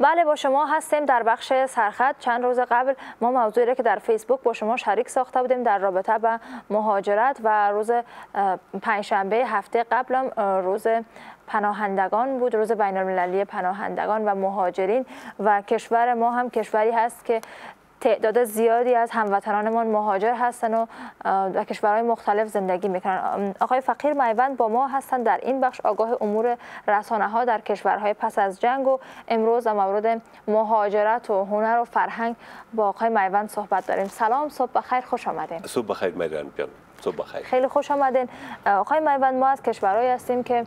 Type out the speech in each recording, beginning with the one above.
بله با شما هستیم در بخش سرخط. چند روز قبل ما موضوعی را که در فیسبوک با شما شریک ساخته بودیم در رابطه با مهاجرت و روز پنجشنبه هفته قبل روز پناهندگان بود روز بین المللی پناهندگان و مهاجرین. و کشور ما هم کشوری هست که تعداد زیادی از هموطنانمان مهاجر هستند و در کشورهای مختلف زندگی می‌کنن. آقای فقیر میوند با ما هستند در این بخش. آگاه امور رسانه ها در کشورهای پس از جنگ و امروز در مورد مهاجرت و هنر و فرهنگ با آقای میوند صحبت داریم. سلام صبح بخیر خوش آمدین. صبح بخیر میوند صبح بخیر. خیلی خوش آمدین. آقای میوند ما از کشورهایی هستیم که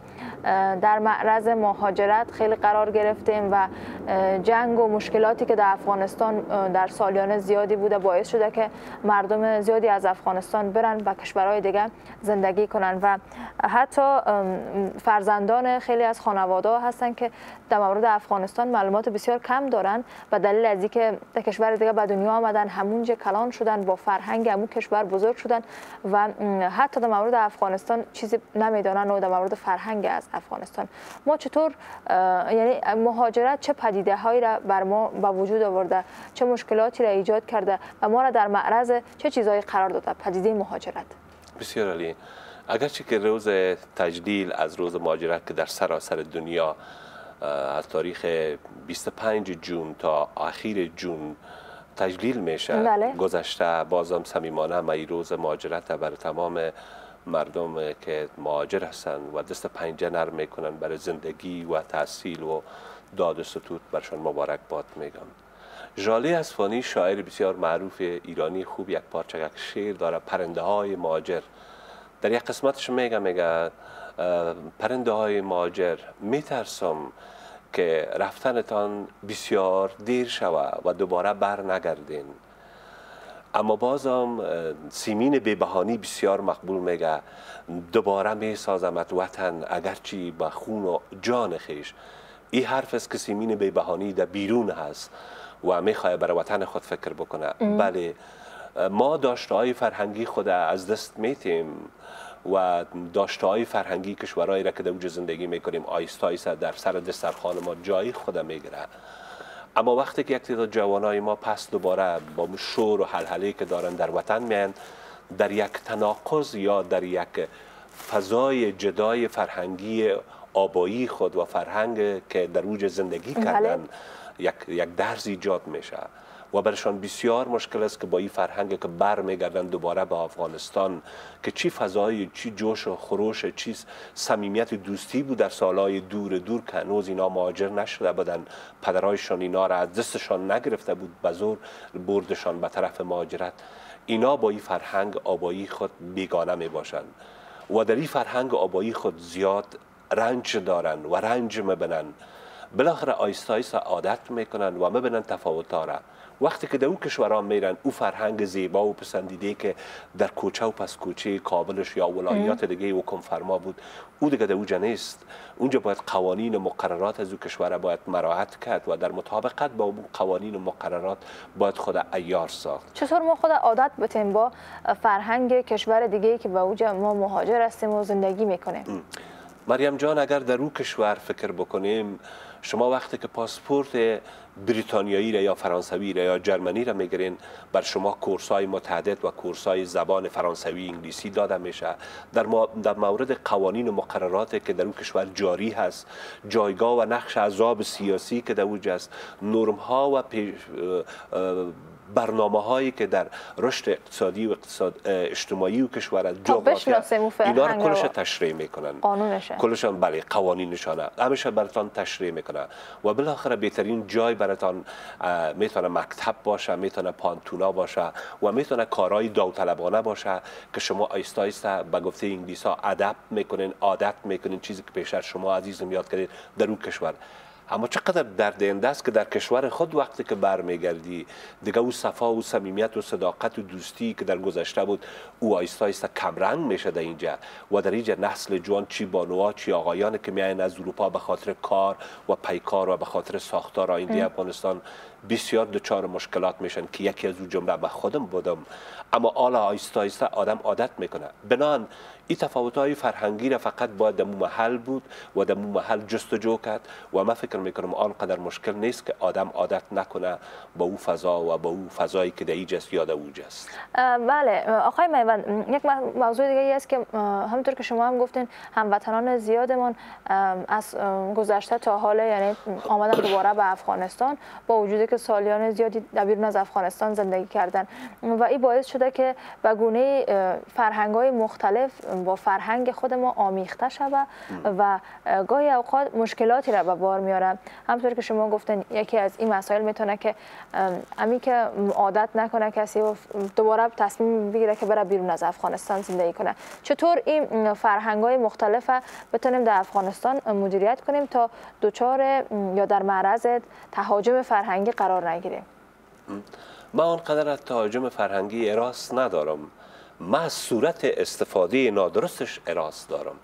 در معرض مهاجرت خیلی قرار گرفتیم و جنگ و مشکلاتی که در افغانستان در سالیان زیادی بوده باعث شده که مردم زیادی از افغانستان برن و کشورهای دیگه زندگی کنن و حتی فرزندان خیلی از خانواده هستن که در مورد افغانستان معلومات بسیار کم دارن و دلیل از اینکه در کشور دیگه به دنیا آمدن همونجا کلان شدن با فرهنگ همون کشور بزرگ شدن و حتی در مورد افغانستان چیزی نمی‌دانن و در مورد فرهنگ از افغانستان. ما چطور یعنی مهاجرت چه پدیده هایی را بر ما به وجود آورده چه مشکلاتی را ایجاد کرده و ما را در معرض چه چیزهایی قرار داده پدیده مهاجرت؟ بسیار عالی. اگرچه که روز تجلیل از روز مهاجرت که در سراسر دنیا از تاریخ 25 جون تا آخر جون تجلیل میشه. بله. گذشته بازم صمیمانه می روز مهاجرت بر تمام مردم که مهاجر هستند و دست پنجه نرم می‌کنن برای زندگی و تحصیل و داد و ستوت برشان مبارک باد میگم. ژاله اسفانی شاعر بسیار معروف ایرانی خوب یک پارچه یک شعر داره پرنده های مهاجر. در یک قسمتش میگه میگه پرنده های مهاجر میترسم که رفتنتان بسیار دیر شود و دوباره بر نگردین. اما بازم سیمین بهانی بسیار مقبول میگه دوباره می سازمت وطن اگرچی با خون و جان خیش. این حرف است که سیمین بهانی در بیرون هست و می‌خواه برای وطن خود فکر بکنه. بله ما داشته های فرهنگی خود از دست میتیم. و داشته های فرهنگی کشورهایی را که در اوج زندگی می‌کنیم آیستا آیستا در سر دسترخوان ما جای خود می‌گیره اما وقتی که یک تعداد جوانای ما پس دوباره با شور و حلحله که دارن در وطن میان در یک تناقض یا در یک فضای جدای فرهنگی آبایی خود و فرهنگ که در اوج زندگی بله. کردن یک, یک درز ایجاد میشه و برشان بسیار مشکل است که با این فرهنگ که بر میگردن دوباره به افغانستان که چی فضای چی جوش و خروش چی صمیمیت دوستی بود در سالهای دور دور که هنوز اینا مهاجر نشده بودن پدرایشان اینا را از دستشان نگرفته بود به زور بردشان به طرف مهاجرت. اینا با این فرهنگ آبایی خود بیگانه می باشند و در این فرهنگ آبایی خود زیاد رنج دارن و رنج میبنن بالاخره آیستا آیستا عادت می‌کنن و می‌بینن تفاوت را. وقتی که در اون کشورها میرن او فرهنگ زیبا و پسندیده که در کوچه و پس کوچه کابلش یا ولایات دیگه حکم فرما بود او دیگه در اوجا نیست. اونجا باید قوانین و مقررات از او کشور باید مراحت کرد و در مطابقت با اون قوانین و مقررات باید خود ایار ساخت. چطور ما خود عادت بتیم با فرهنگ کشور دیگه که به اوجا ما مهاجر هستیم و زندگی می‌کنیم؟ مریم جان اگر در او کشور فکر بکنیم شما وقتی که پاسپورت بریتانیایی را یا فرانسوی را یا جرمنی را می‌گیرین بر شما کورس های متعدد و کورس های زبان فرانسوی انگلیسی داده میشه. در, در مورد قوانین و مقررات که در اون کشور جاری هست جایگاه و نقش عذاب سیاسی که در اوج است نرم ها و برنامه هایی که در رشد اقتصادی و اقتصاد اجتماعی و کشور از جا اینا رو کلش تشریح می‌کنن. قانونشه. کلشان بله قوانینشانه. همیشه براتان تشریح می‌کنه و بالاخره بهترین جای براتان می‌تونه مکتب باشه می‌تونه پانتونا باشه و می‌تونه کارهای داوطلبانه باشه که شما آیستا آیستا به گفته انگلیس ها ادب می‌کنین عادت می‌کنین چیزی که پیشتر شما عزیزم یاد کردید در اون کشور. اما چقدر درد است که در کشور خود وقتی که برمیگردی دیگه او صفا و صمیمیت و صداقت و دوستی که در گذشته بود او آیستا آیستا کمرنگ میشه در اینجا. و در اینجا نسل جوان چی بانوها چی آقایان که میاین از اروپا به خاطر کار و پیکار و به خاطر ساختار آینده افغانستان بسیار دچار مشکلات میشن که یکی از او جمله به خودم بودم. اما حالا آیستا آیستا آدم عادت می‌کنه. بنان این تفاوت های فرهنگی را فقط باید در محل بود و در محل جستجو کرد و من فکر می‌کنم آنقدر مشکل نیست که آدم عادت نکنه با او فضا و با او فضایی که در ایجاست یا در اوجاست بله. آقای میوند یک موضوع دیگه است که همونطور که شما هم گفتین هموطنان زیادمون از گذشته تا حال یعنی آمدن دوباره به افغانستان با وجودی که سالیان زیادی در بیرون از افغانستان زندگی کردن. و این باعث شده که به گونه فرهنگ های مختلف با فرهنگ خود ما آمیخته شود و گاهی اوقات مشکلاتی را به بار میاره. همطور که شما گفتن یکی از این مسائل می‌تونه که امی که عادت نکنه کسی و دوباره تصمیم بگیره که بره بیرون از افغانستان زندگی کنه. چطور این فرهنگ های مختلف بتونیم در افغانستان مدیریت کنیم تا دوچار یا در معرض تهاجم فرهنگی قرار نگیریم. من آنقدر از تهاجم فرهنگی اراس ندارم. من از صورت استفاده نادرستش اراس دارم.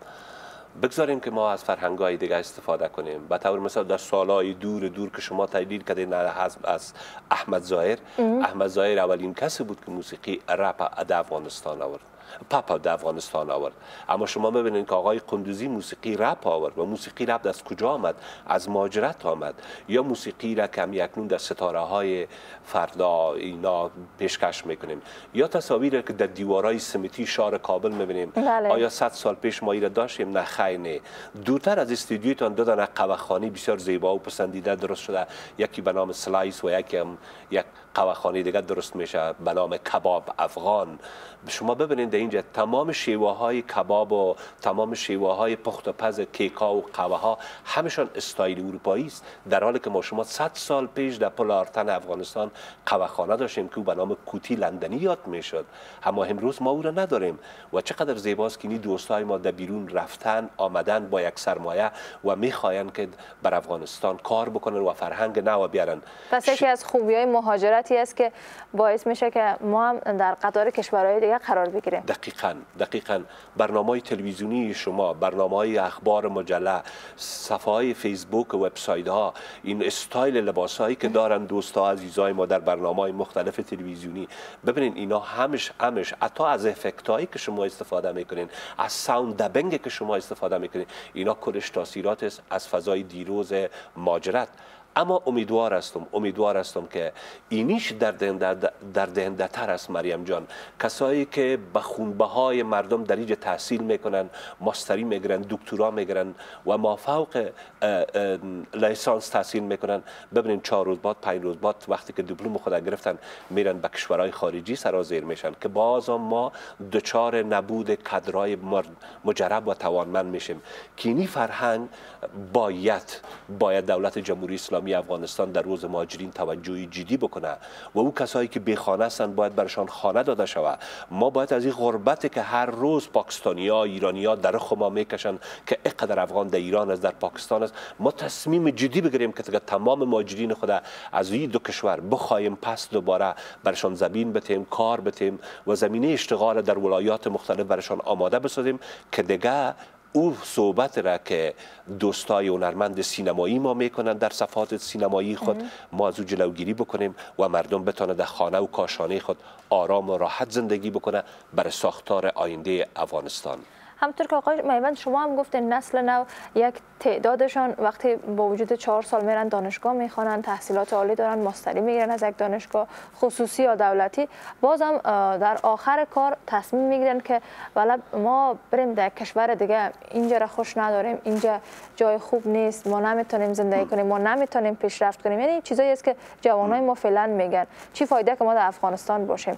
بگذاریم که ما از فرهنگ های دیگه استفاده کنیم. به طور مثال در سالهای دور دور که شما تحلیل کردین از احمد ظاهر احمد ظاهر اولین کسی بود که موسیقی رپ در افغانستان آورد. پاپا در افغانستان آورد. اما شما ببینید که آقای قندوزی موسیقی رپ آورد و موسیقی رپ از کجا آمد؟ از ماجرت آمد. یا موسیقی را که اکنون در ستاره های فردا اینا پیشکش می‌کنیم. یا تصاویر که در دیوارای سمیتی شار کابل می‌بینیم. بله. آیا صد سال پیش ما را داشتیم؟ نه خیر نه. دورتر از استودیوتان دو دانه قواخانی بسیار زیبا و پسندیده درست شده. یکی به نام سلایس و یکی هم یک قواخانی دیگه درست میشه به نام کباب افغان. شما ببینید اینجا تمام شیوه های کباب و تمام شیوه های پخت و پز کیکا و قهوه ها همشان استایل اروپایی است. در حالی که ما شما 100 سال پیش در پل آرتن افغانستان خانه داشتیم که او به نام کوتی لندنی یاد می‌شد. اما امروز ما او را نداریم و چقدر زیباست که این دوستای ما در بیرون رفتن آمدن با یک سرمایه و می‌خواین که بر افغانستان کار بکنن و فرهنگ نو بیارن. پس یکی از خوبی های مهاجرتی است که باعث میشه که ما هم در قطار کشورهای دیگه قرار بگیریم. دقیقا دقیقا. برنامه تلویزیونی شما برنامه های اخبار مجله صفحه های فیسبوک وبسایت ها این استایل لباس هایی که دارن دوستا عزیزای ما در برنامه های مختلف تلویزیونی. ببینین اینا همش همش حتی از افکت هایی که شما استفاده می‌کنین از ساوند دبنگ که شما استفاده می‌کنین اینا کلش تاثیرات از فضای دیروز ماجرت اما امیدوار هستم امیدوار هستم که اینیش در دهنده, در دهنده تر است مریم جان. کسایی که به خونبه های مردم در اینجا تحصیل می‌کنن ماستری می‌گیرن دکترا می‌گیرن و ما فوق لیسانس تحصیل می‌کنن ببینیم چهار روز بعد پنج روز بعد وقتی که دیپلم خود گرفتن میرن به کشورهای خارجی سرازیر میشن که باز ما دچار نبود کدرای مجرب و توانمند میشیم. کینی فرهنگ باید باید دولت جمهوری اسلامی افغانستان در روز مهاجرین توجهی جدی بکنه و او کسایی که بیخانه هستند باید برشان خانه داده شود. ما باید از این غربت که هر روز پاکستانیا ایرانیا در ما می‌کشن که اقدر افغان در ایران است در پاکستان است. ما تصمیم جدی بگیریم که تمام مهاجرین خود از این دو کشور بخوایم پس دوباره برشان زمین بتیم کار بتیم و زمینه اشتغال در ولایات مختلف برشان آماده بسازیم که دیگه او صحبت را که دوستای هنرمند سینمایی ما می‌کنن در صفحات سینمایی خود ما از او جلوگیری بکنیم و مردم بتانه در خانه و کاشانه خود آرام و راحت زندگی بکنه برای ساختار آینده افغانستان. همطور که آقای میوند شما هم گفتین نسل نو یک تعدادشان وقتی با وجود چهار سال میرن دانشگاه می‌خوانن تحصیلات عالی دارن ماستری می‌گیرن از یک دانشگاه خصوصی یا دولتی. بازم در آخر کار تصمیم می‌گیرن که ولی ما بریم در کشور دیگه اینجا را خوش نداریم اینجا جای خوب نیست ما نمی‌تونیم زندگی کنیم ما نمی‌تونیم پیشرفت کنیم. یعنی چیزایی است که جوانای ما فعلا میگن. چی فایده که ما در افغانستان باشیم؟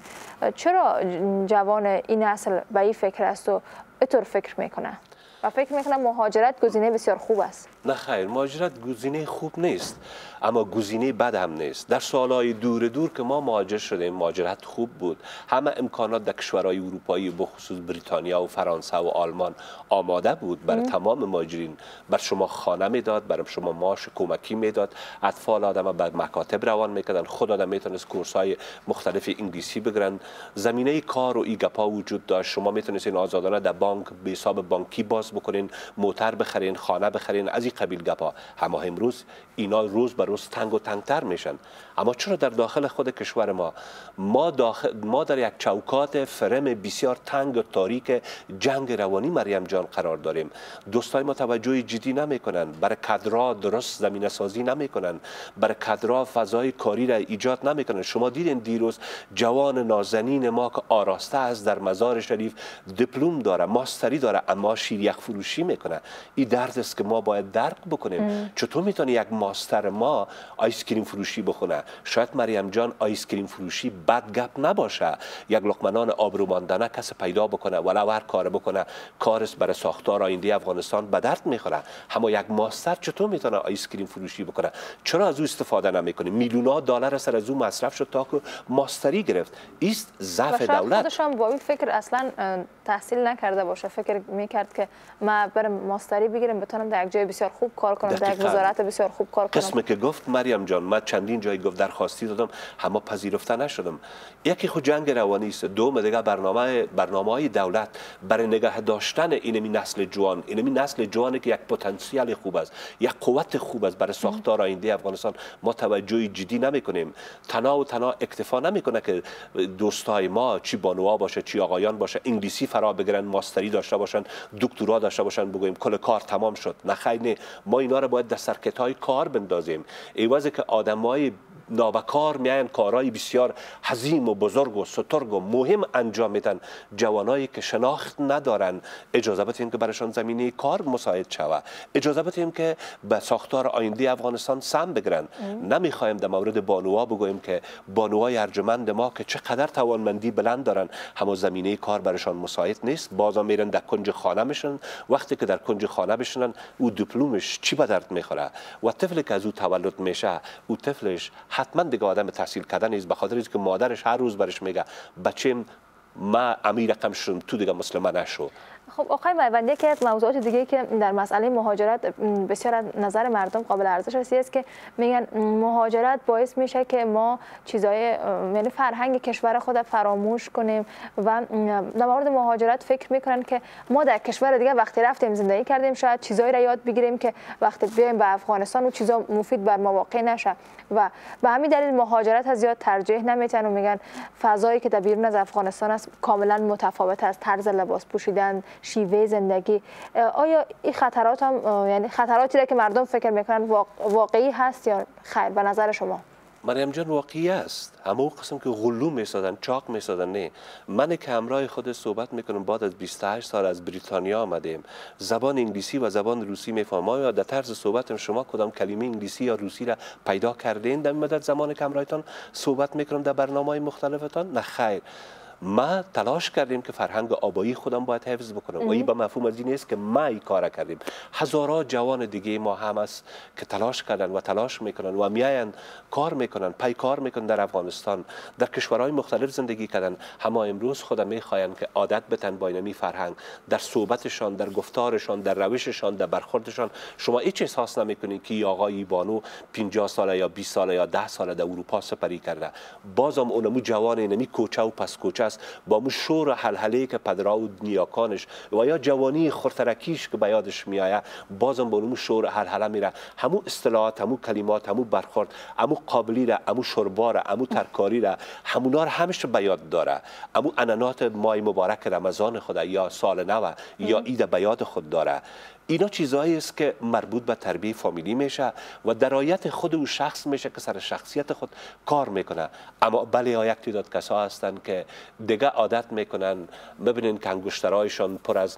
چرا جوان این نسل به این فکر است و طور فکر می‌کنه. و فکر می‌کنم مهاجرت گزینه بسیار خوب است. نه خیر مهاجرت گزینه خوب نیست. اما گزینه بد هم نیست. در سالهای دور دور که ما مهاجر شدیم مهاجرت خوب بود. همه امکانات در کشورهای اروپایی بخصوص بریتانیا و فرانسه و آلمان آماده بود. برای تمام مهاجرین بر شما خانه می‌داد برای شما ماش کمکی می‌داد. اطفال آدم به مکاتب روان می‌کردن. خود آدم می‌تونست کورس های مختلف انگلیسی بگیرن زمینه کار و ایگپا وجود داشت. شما می‌تونستین آزادانه در بانک به حساب بانکی باز بکنین موتر بخرین خانه بخرین. از این قبیل گپا اما امروز اینا روز به روز تنگ و تنگتر میشن اما چرا در داخل خود کشور ما؟ ما, داخل ما در یک چوکات فرم بسیار تنگ و تاریک جنگ روانی مریم جان قرار داریم. دوستای ما توجه جدی نمی‌کنن. برای کدرا درست زمینه سازی نمی‌کنن. برای کدرا فضای کاری را ایجاد نمی‌کنن. شما دیدین دیروز جوان نازنین ما که آراسته است در مزار شریف دیپلم داره ماستری داره اما شیر فروشی می‌کنه. این درد است که ما باید درک بکنیم. چطور می‌تونه یک ماستر ما آیس کریم فروشی بخونه؟ شاید مریم جان آیس کریم فروشی بد گپ نباشه. یک لقمنان آبرو ماندنه کس پیدا بکنه ولو هر کار بکنه کارش برای ساختار آینده افغانستان به درد می‌خوره. اما یک ماستر چطور می‌تونه آیس کریم فروشی بکنه؟ چرا از او استفاده نمی‌کنه؟ میلیون دلار سر از او مصرف شد تا که ماستری گرفت. است ضعف دولت. خودشان با این فکر اصلا تحصیل نکرده باشه. فکر می‌کرد که ما برم ماستری بگیرم بتونم در یک جای بسیار خوب کار کنم در یک وزارت بسیار خوب کار کنم. قسمی که گفت مریم جان من چندین جای گفت درخواستی دادم اما پذیرفته نشدم. یکی خود جنگ روانی است. دوم دیگه برنامه برنامه های دولت برای نگه داشتن اینمی نسل جوان اینمی نسل جوانی که یک پتانسیل خوب است یک قوت خوب است برای ساختار آینده افغانستان. ما توجه جدی نمی کنیم تنها و تنها اکتفا نمی‌کنه که دوستای ما چی بانوها باشه چی آقایان باشه انگلیسی فرا بگیرن ماستری داشته باشن دکترا داشته باشن بگویم کل کار تمام شد. نه ما اینا رو باید در سرکت های کار بندازیم. ایوازه که آدمای نابکار میاین کارهای بسیار حزیم و بزرگ و سترگ و مهم انجام میدن. جوانایی که شناخت ندارن. اجازه بدیم که برشان زمینه کار مساعد شوه. اجازه بدیم که به ساختار آینده افغانستان سم بگیرن. نمی‌خوایم در مورد بانوها بگوییم که بانوهای ارجمند ما که چقدر توانمندی بلند دارن. همه زمینه کار برشان مساعد نیست. بازا میرن در کنج خانه میشن. وقتی که در کنج خانه بشنن او دیپلمش چی به درد می‌خوره؟ و طفلی که از او تولد میشه او طفلش حتما دیگه آدم تحصیل کرده نیست به خاطر که مادرش هر روز برش میگه بچم ما امیر رقم شدم تو دیگه مسلمان نشو. خب آقای میوند یکی از موضوعات دیگه که در مسئله مهاجرت بسیار از نظر مردم قابل ارزش است که میگن مهاجرت باعث میشه که ما چیزای یعنی فرهنگ کشور خود فراموش کنیم و در مورد مهاجرت فکر می‌کنن که ما در کشور دیگه وقتی رفتیم زندگی کردیم شاید چیزایی را یاد بگیریم که وقتی بیایم به افغانستان و چیزا مفید بر ما واقع نشه و به همین دلیل مهاجرت از زیاد ترجیح نمیتن و میگن فضایی که در بیرون از افغانستان است کاملا متفاوت است طرز لباس پوشیدن شیوه زندگی. آیا این خطرات هم یعنی خطراتی را که مردم فکر می‌کنن واقعی هست یا خیر به نظر شما؟ مریم جان واقعی است. همه قسم که غلو میسادن چاق میسادن نه. من که همراه خود صحبت می‌کنم بعد از 28 سال از بریتانیا آمدیم. زبان انگلیسی و زبان روسی می‌فهمم یا در طرز صحبتم شما کدام کلمه انگلیسی یا روسی را پیدا کردین در مدت زمان که همراهتان صحبت می‌کنم در برنامه مختلفتان؟ نه خیر. ما تلاش کردیم که فرهنگ آبایی خودم باید حفظ بکنم. و این به مفهوم از این است که ما این کار کردیم. هزارا جوان دیگه ما هم است که تلاش کردن و تلاش می‌کنن و میاین کار می‌کنن پای کار می‌کنن در افغانستان. در کشورهای مختلف زندگی کردن. اما امروز خودم می‌خواین که عادت بتن با اینمی فرهنگ. در صحبتشان در گفتارشان در روششان در برخوردشان. شما هیچ احساس نمی‌کنید که آقای بانو 50 ساله یا 20 ساله یا 10 ساله در اروپا سپری کرده. بازم اونمو جوان اینمی کوچه و پس کوچه با مو شور و حلحله که پدرا و نیاکانش و یا جوانی خورترکیش که به یادش میآید بازم با اون شور حلحله میره. همو اصطلاحات همو کلمات همو برخورد همو قابلی را همو شربا را همو ترکاری را همونا را همش به یاد داره. همو انانات مای مبارک رمضان خود یا سال نو یا عید به یاد خود داره. اینا چیزهایی است که مربوط به تربیه فامیلی میشه و درایت خود او شخص میشه که سر شخصیت خود کار می‌کنه. اما بله ها یک تعداد کسا هستند که دیگه عادت می‌کنن ببینین که انگشترهایشان پر از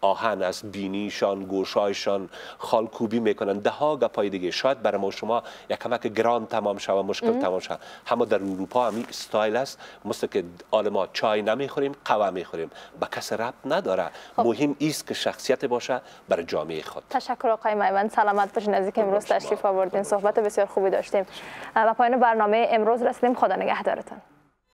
آهن از بینیشان گوشایشان خالکوبی می‌کنن. ده ها گپای دیگه. شاید برای ما شما یک کمک گران تمام شود مشکل تمام شود. اما در اروپا همی استایل است. مثل که آل چای نمی‌خوریم قهوه می‌خوریم. به کس ربط نداره. خب. مهم است که شخصیت باشه. برای جامعه خود. تشکر آقای میوند. سلامت باشین. از اینکه امروز تشریف آوردین صحبت بسیار خوبی داشتیم. و پایان برنامه امروز رسیدیم. خدا نگهدارتان.